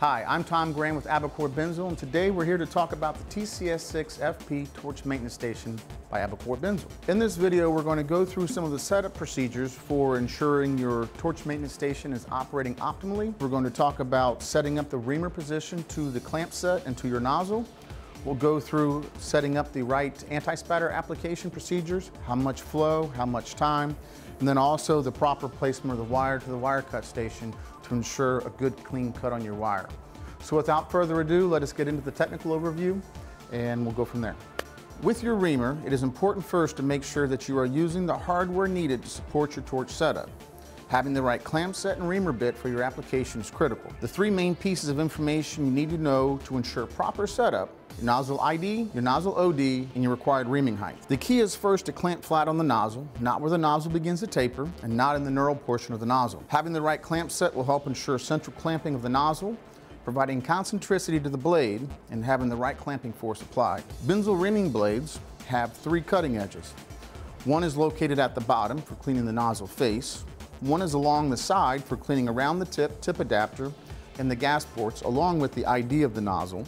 Hi, I'm Tom Graham with Abicor Binzel, and today we're here to talk about the TCS6 FP Torch Maintenance Station by Abicor Binzel. In this video, we're going to go through some of the setup procedures for ensuring your torch maintenance station is operating optimally. We're going to talk about setting up the reamer position to the clamp set and to your nozzle. We'll go through setting up the right anti-spatter application procedures, how much flow, how much time, and then also the proper placement of the wire to the wire cut station to ensure a good clean cut on your wire. So without further ado, let us get into the technical overview and we'll go from there. With your reamer, it is important first to make sure that you are using the hardware needed to support your torch setup. Having the right clamp set and reamer bit for your application is critical. The three main pieces of information you need to know to ensure proper setup your nozzle ID, your nozzle OD, and your required reaming height. The key is first to clamp flat on the nozzle, not where the nozzle begins to taper, and not in the knurled portion of the nozzle. Having the right clamp set will help ensure central clamping of the nozzle, providing concentricity to the blade, and having the right clamping force applied. Binzel reaming blades have three cutting edges. One is located at the bottom for cleaning the nozzle face. One is along the side for cleaning around the tip, tip adapter, and the gas ports along with the ID of the nozzle.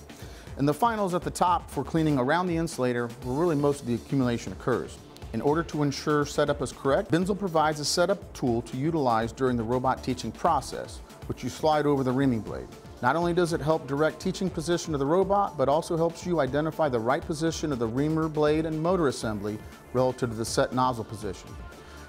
And the finals at the top for cleaning around the insulator where really most of the accumulation occurs. In order to ensure setup is correct, Binzel provides a setup tool to utilize during the robot teaching process, which you slide over the reaming blade. Not only does it help direct teaching position of the robot, but also helps you identify the right position of the reamer blade and motor assembly relative to the set nozzle position.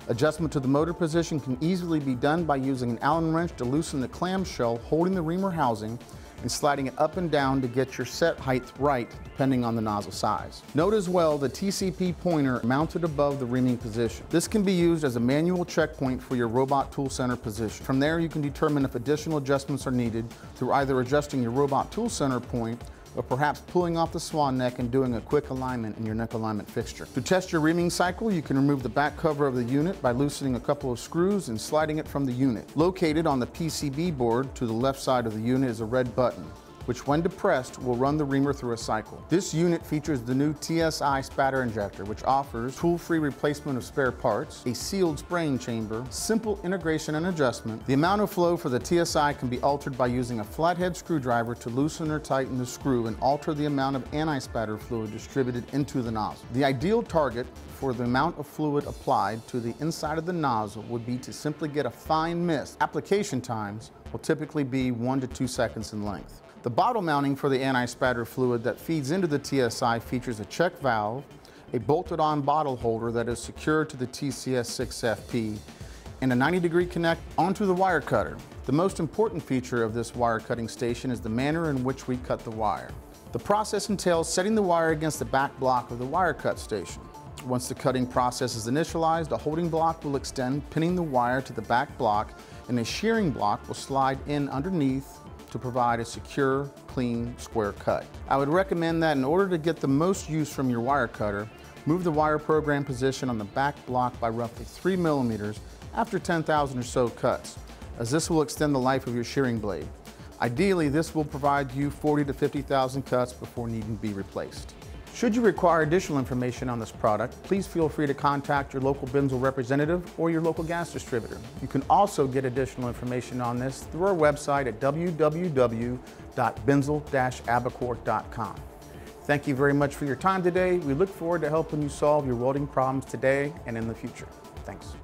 Adjustment to the motor position can easily be done by using an Allen wrench to loosen the clamshell holding the reamer housing and sliding it up and down to get your set height right depending on the nozzle size. Note as well the TCP pointer mounted above the reaming position. This can be used as a manual checkpoint for your robot tool center position. From there you can determine if additional adjustments are needed through either adjusting your robot tool center point or perhaps pulling off the swan neck and doing a quick alignment in your neck alignment fixture. To test your reaming cycle, you can remove the back cover of the unit by loosening a couple of screws and sliding it from the unit. Located on the PCB board to the left side of the unit is a red button which when depressed will run the reamer through a cycle. This unit features the new TSI spatter injector, which offers tool-free replacement of spare parts, a sealed spraying chamber, simple integration and adjustment. The amount of flow for the TSI can be altered by using a flathead screwdriver to loosen or tighten the screw and alter the amount of anti-spatter fluid distributed into the nozzle. The ideal target for the amount of fluid applied to the inside of the nozzle would be to simply get a fine mist. Application times will typically be one to two seconds in length. The bottle mounting for the anti-spatter fluid that feeds into the TSI features a check valve, a bolted-on bottle holder that is secured to the TCS6FP, and a 90 degree connect onto the wire cutter. The most important feature of this wire cutting station is the manner in which we cut the wire. The process entails setting the wire against the back block of the wire cut station. Once the cutting process is initialized, a holding block will extend, pinning the wire to the back block, and a shearing block will slide in underneath to provide a secure, clean, square cut. I would recommend that in order to get the most use from your wire cutter, move the wire program position on the back block by roughly three millimeters after 10,000 or so cuts, as this will extend the life of your shearing blade. Ideally, this will provide you 40 to 50,000 cuts before needing to be replaced. Should you require additional information on this product, please feel free to contact your local Binzel representative or your local gas distributor. You can also get additional information on this through our website at www.binzel-abicor.com. Thank you very much for your time today. We look forward to helping you solve your welding problems today and in the future. Thanks.